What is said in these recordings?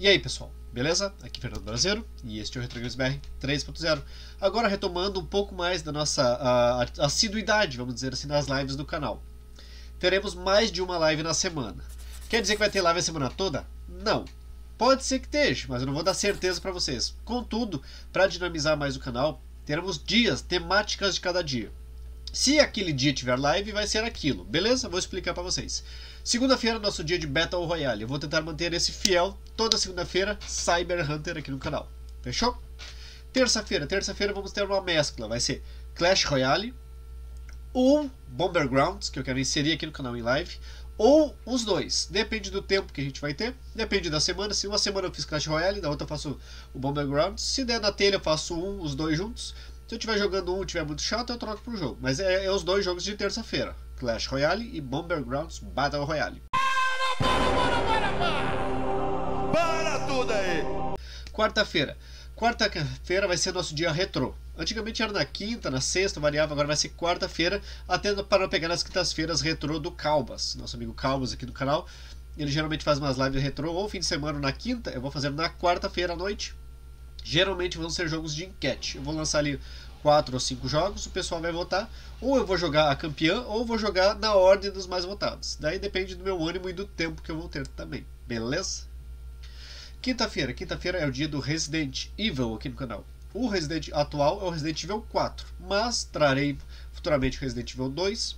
E aí pessoal, beleza? Aqui é Fernando Brasileiro e este é o Retro Games BR 3.0. Agora retomando um pouco mais da nossa uh, assiduidade, vamos dizer assim, nas lives do canal. Teremos mais de uma live na semana. Quer dizer que vai ter live a semana toda? Não. Pode ser que esteja, mas eu não vou dar certeza para vocês. Contudo, para dinamizar mais o canal, teremos dias, temáticas de cada dia. Se aquele dia tiver live, vai ser aquilo, beleza? Vou explicar para vocês. Segunda-feira, nosso dia de Battle Royale. Eu vou tentar manter esse fiel toda segunda-feira, Cyber Hunter aqui no canal. Fechou? Terça-feira, terça-feira vamos ter uma mescla. Vai ser Clash Royale ou Bomber Grounds, que eu quero inserir aqui no canal em live, ou os dois. Depende do tempo que a gente vai ter, depende da semana. Se uma semana eu fiz Clash Royale, na outra eu faço o Bomber Grounds. Se der na telha, eu faço um, os dois juntos. Se eu estiver jogando um e estiver muito chato, eu troco pro jogo. Mas é, é os dois jogos de terça-feira. Clash Royale e Bomber Grounds Battle Royale. Para, para, para, para! Para tudo aí! Quarta-feira. Quarta-feira vai ser nosso dia retrô. Antigamente era na quinta, na sexta, variava, agora vai ser quarta-feira, até para pegar nas quintas-feiras retrô do Calbas, nosso amigo Calbas aqui do canal. Ele geralmente faz umas lives retrô ou fim de semana na quinta, eu vou fazer na quarta-feira à noite. Geralmente vão ser jogos de enquete. Eu vou lançar ali quatro ou cinco jogos, o pessoal vai votar. Ou eu vou jogar a campeã, ou vou jogar na ordem dos mais votados. Daí depende do meu ânimo e do tempo que eu vou ter também. Beleza? Quinta-feira. Quinta-feira é o dia do Resident Evil aqui no canal. O Resident atual é o Resident Evil 4, mas trarei futuramente o Resident Evil 2,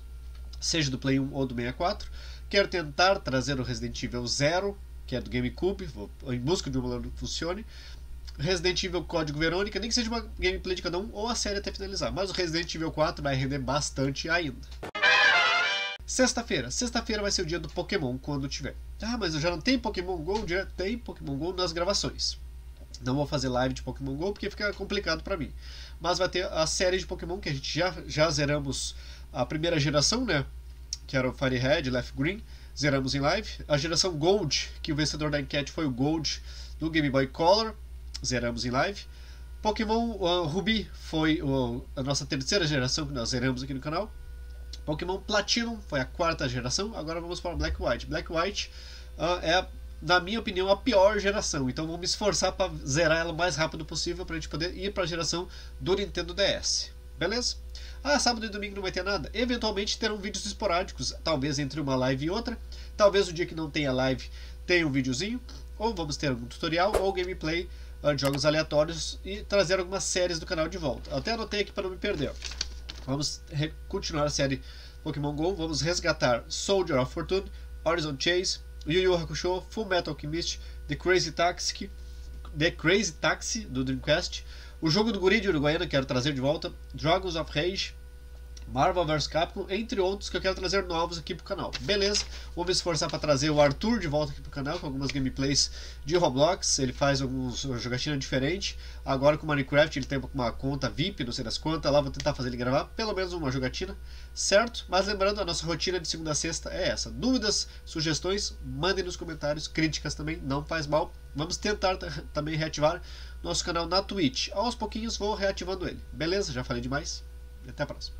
seja do Play 1 ou do 64. Quero tentar trazer o Resident Evil 0, que é do GameCube, vou em busca de um emulador que funcione. Resident Evil Código Verônica, nem que seja uma gameplay de cada um ou a série até finalizar. Mas o Resident Evil 4 vai render bastante ainda. Sexta-feira. Sexta-feira vai ser o dia do Pokémon quando tiver. Ah, mas eu já não tenho Pokémon GO? Já tem Pokémon GO nas gravações. Não vou fazer live de Pokémon GO porque fica complicado para mim. Mas vai ter a série de Pokémon que a gente já, já zeramos a primeira geração, né? Que era o Fire Red, Left Green. Zeramos em live. A geração Gold, que o vencedor da enquete foi o Gold do Game Boy Color zeramos em live. Pokémon uh, Ruby foi uh, a nossa terceira geração que nós zeramos aqui no canal. Pokémon Platinum foi a quarta geração. Agora vamos para Black White. Black White uh, é, na minha opinião, a pior geração. Então vamos me esforçar para zerar ela o mais rápido possível para a gente poder ir para a geração do Nintendo DS. Beleza? Ah, sábado e domingo não vai ter nada? Eventualmente terão vídeos esporádicos, talvez entre uma live e outra. Talvez o dia que não tenha live tenha um videozinho. Ou vamos ter um tutorial ou gameplay jogos aleatórios e trazer algumas séries do canal de volta. Até anotei aqui para não me perder. Vamos continuar a série Pokémon GO, vamos resgatar Soldier of Fortune, Horizon Chase, Yu Yu Hakusho, Full Metal Alchemist, The Crazy Taxi, The Crazy Taxi do Dreamcast, o jogo do Guri de Uruguaiana, quero trazer de volta, Dragons of Rage, Marvel vs Capcom, entre outros que eu quero trazer novos aqui pro canal. Beleza? Vou me esforçar para trazer o Arthur de volta aqui pro canal com algumas gameplays de Roblox. Ele faz alguns jogatina diferente. Agora com Minecraft ele tem uma conta VIP, não sei das quantas. Lá vou tentar fazer ele gravar pelo menos uma jogatina, certo? Mas lembrando, a nossa rotina de segunda a sexta é essa. Dúvidas, sugestões, mandem nos comentários. Críticas também, não faz mal. Vamos tentar também reativar nosso canal na Twitch. Aos pouquinhos vou reativando ele. Beleza? Já falei demais. Até a próxima.